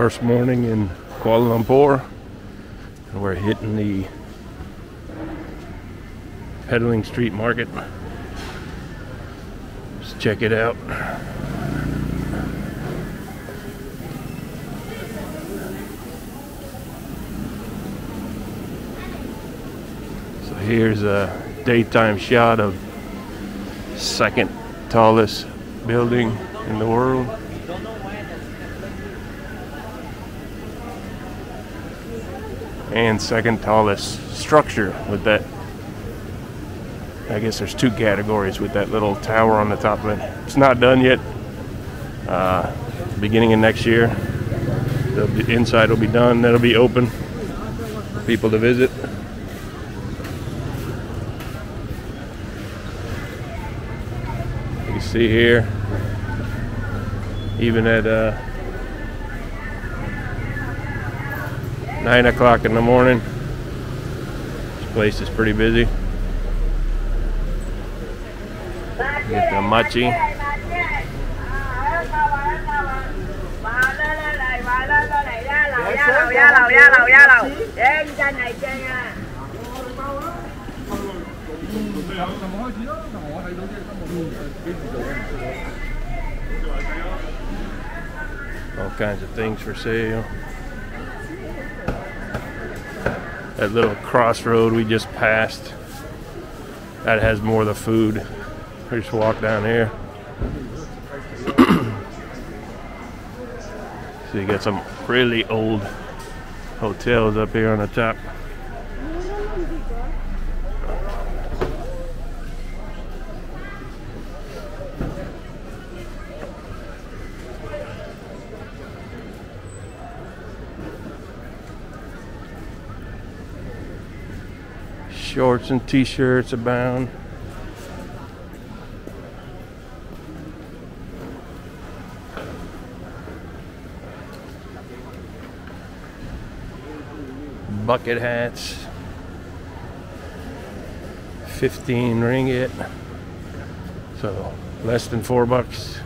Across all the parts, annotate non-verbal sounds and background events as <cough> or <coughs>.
first morning in Kuala Lumpur and we're hitting the Petaling Street Market. Let's check it out. So here's a daytime shot of second tallest building in the world. And second tallest structure with that. I guess there's two categories with that little tower on the top of it. It's not done yet. Uh, beginning of next year, the inside will be done. That'll be open for people to visit. You can see here, even at uh, nine o'clock in the morning, this place is pretty busy. Get the mochi. All kinds of things for sale. That little crossroad we just passed, that has more of the food. We just walk down here. <clears throat> so you got some really old hotels up here on the top. Shorts and t-shirts abound. Bucket hats. 15 ringgit. So less than four bucks.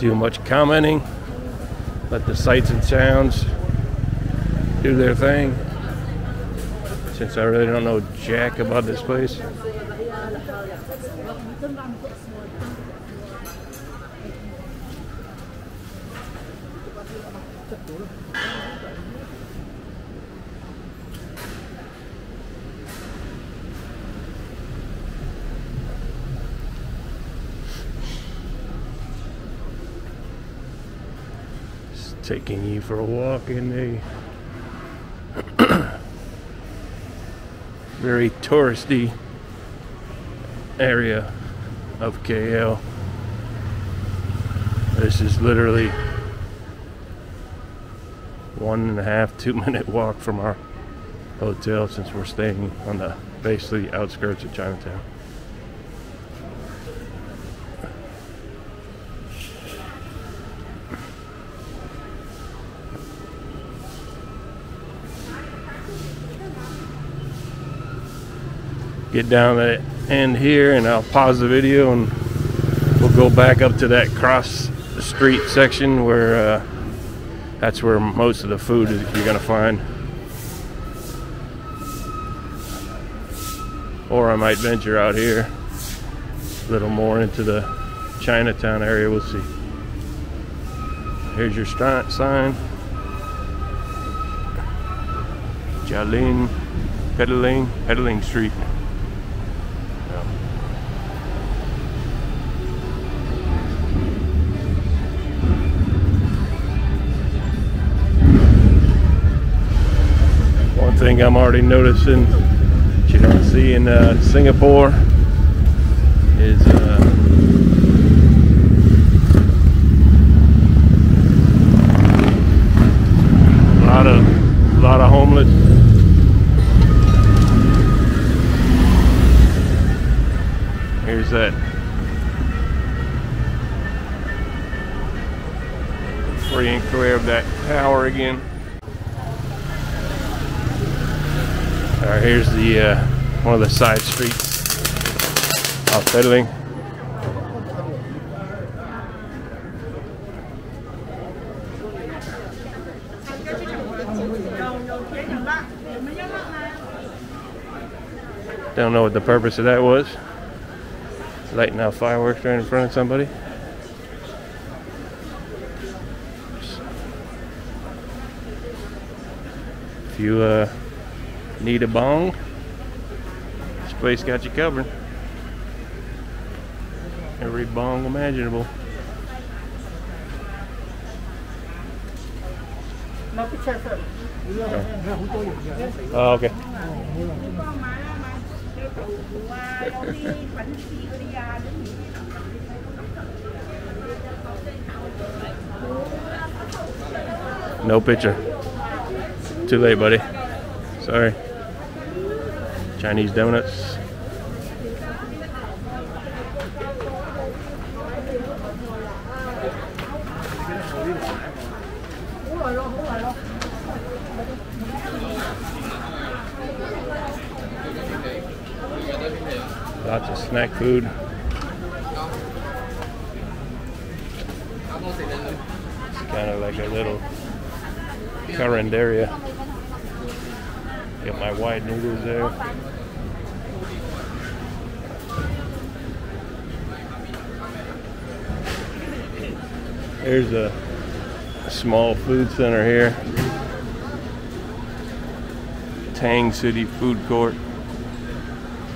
Do much commenting. Let the sights and sounds do their thing. Since I really don't know jack about this place. Just taking you for a walk in the <coughs> very touristy area of KL. This is literally one and a half, two minute walk from our hotel since we're staying on the basically outskirts of Chinatown. Get down the end here and I'll pause the video and we'll go back up to that cross street section where uh, that's where most of the food is you're gonna find. Or I might venture out here a little more into the Chinatown area. We'll see. Here's your sign. Jalan Petaling Petaling Street. I'm already noticing that you don't see in uh, Singapore is uh, a lot of a lot of homeless. Here's that. Free and clear of that tower again. Here's the uh, one of the side streets of Fiddling. Don't know what the purpose of that was. Lighting out fireworks right in front of somebody. If uh, need a bong, this place got you covered. Every bong imaginable. Oh, okay. No picture. Too late, buddy. Sorry. Chinese donuts. Lots of snack food. It's kind of like a little current area. Got my white noodles there. There's a small food center here. Tang City Food Court.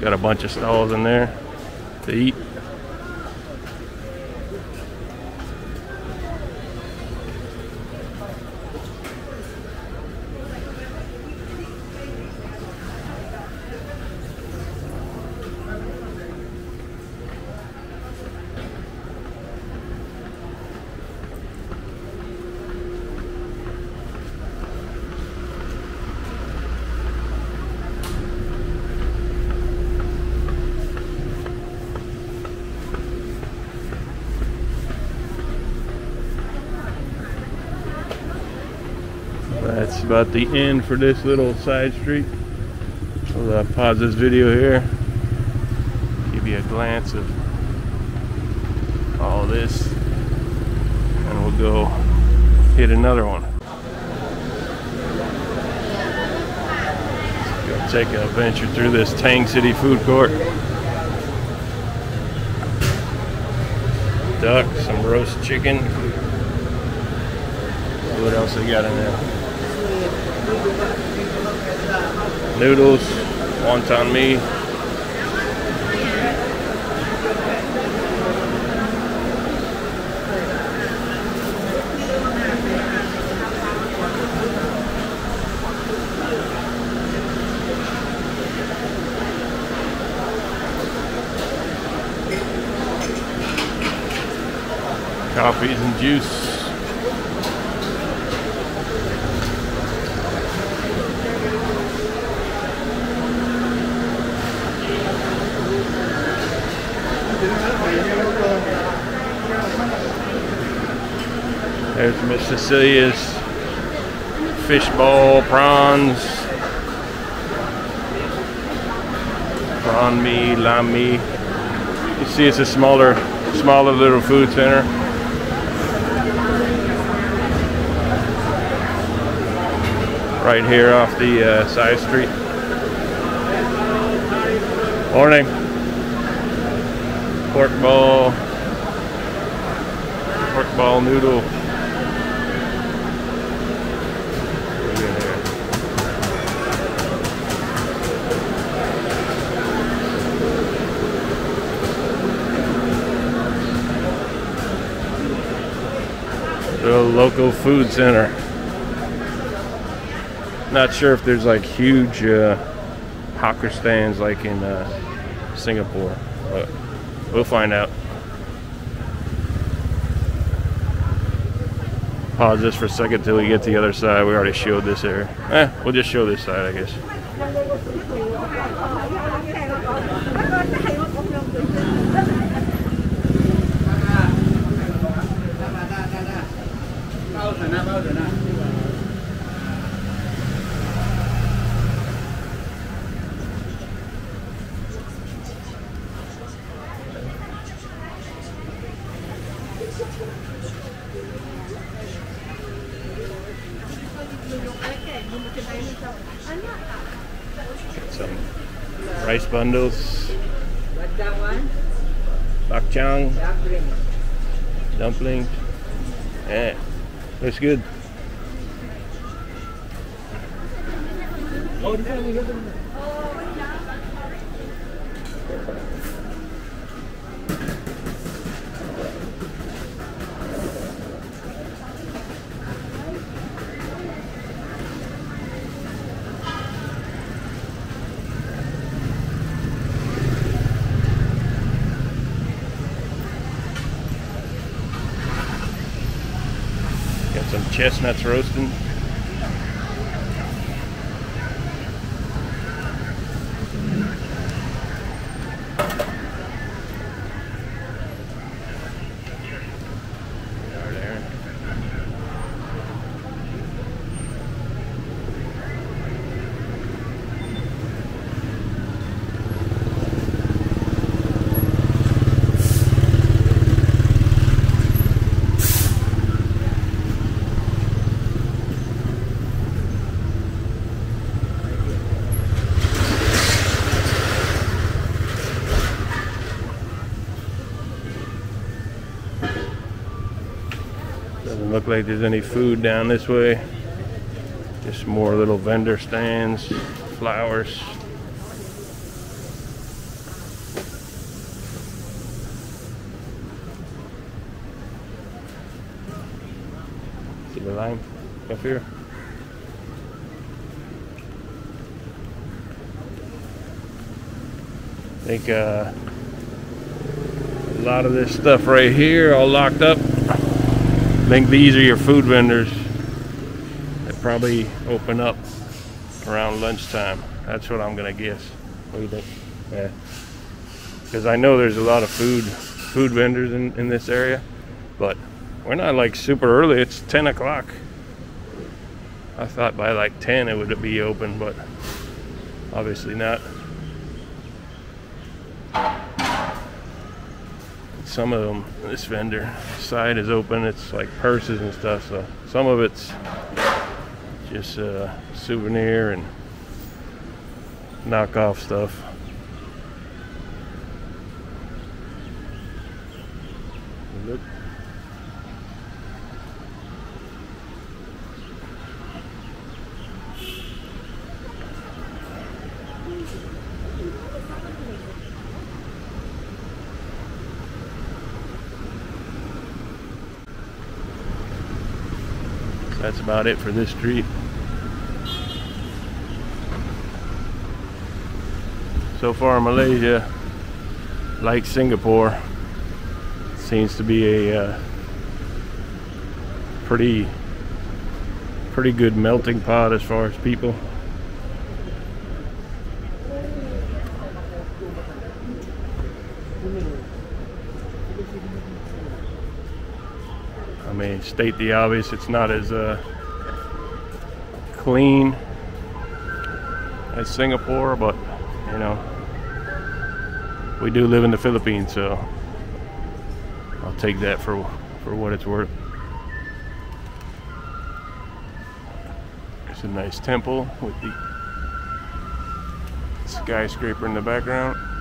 Got a bunch of stalls in there to eat. That's about the end for this little side street. So I'll pause this video here. Give you a glance of all this. And we'll go hit another one. Go take a venture through this Tang City food court. Duck, some roast chicken. What else they got in there? Noodles, wonton mee. Coffees and juice. Miss Cecilia's fishbowl, prawns, prawn mee, lamb mee. You see it's a smaller, smaller little food center. Right here off the uh, side street. Morning. Pork ball. Pork ball noodle. The local food center. Not sure if there's like huge uh, hawker stands like in uh, Singapore, but we'll find out. Pause this for a second till we get to the other side. We already showed this area. Eh, we'll just show this side, I guess. some rice bundles. What's that one? Bakchang. Dumpling. Dumplings. Looks good. Got some chestnuts roasting. There, there. Doesn't look like there's any food down this way. Just more little vendor stands, flowers. See the line up here? I think uh, a lot of this stuff right here all locked up. I think these are your food vendors that probably open up around lunchtime. That's what I'm gonna guess. What do you think? Yeah. Because I know there's a lot of food food vendors in, in this area, but we're not like super early. It's 10 o'clock. I thought by like 10 it would be open, but obviously not. Some of them this vendor side is open it's like purses and stuff so some of it's just uh, souvenir and knockoff stuff Look. That's about it for this street. So far, Malaysia, like Singapore, seems to be a uh, pretty, pretty good melting pot as far as people. I mean, state the obvious, it's not as uh, clean as Singapore, but you know, we do live in the Philippines, so I'll take that for for what it's worth. It's a nice temple with the skyscraper in the background.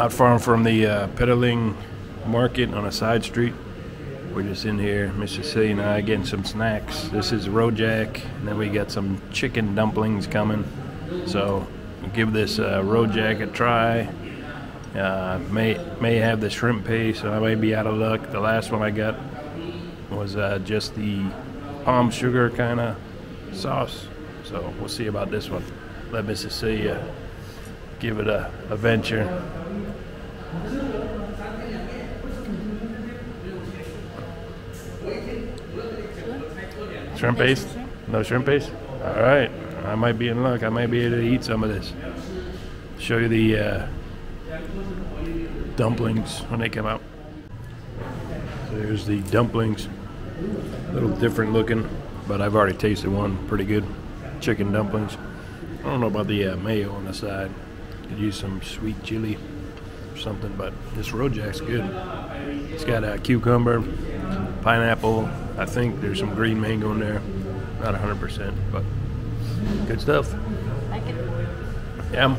Not far from the uh, Petaling market on a side street. We're just in here, Mr. C and I, getting some snacks. This is Rojak, and then we got some chicken dumplings coming. So give this uh, Rojak a try. Uh, may may have the shrimp paste, so I may be out of luck. The last one I got was uh, just the palm sugar kind of sauce. So we'll see about this one. Let Mrs. C uh, give it a, a venture. Shrimp paste? No shrimp paste? All right. I might be in luck. I might be able to eat some of this. Show you the uh, dumplings when they come out. So there's the dumplings. A little different looking, but I've already tasted one. Pretty good. Chicken dumplings. I don't know about the uh, mayo on the side. Could use some sweet chili or something, but this Rojak's good. It's got a cucumber, pineapple. I think there's some green mango in there. Not 100%, but good stuff. Like it. Yeah.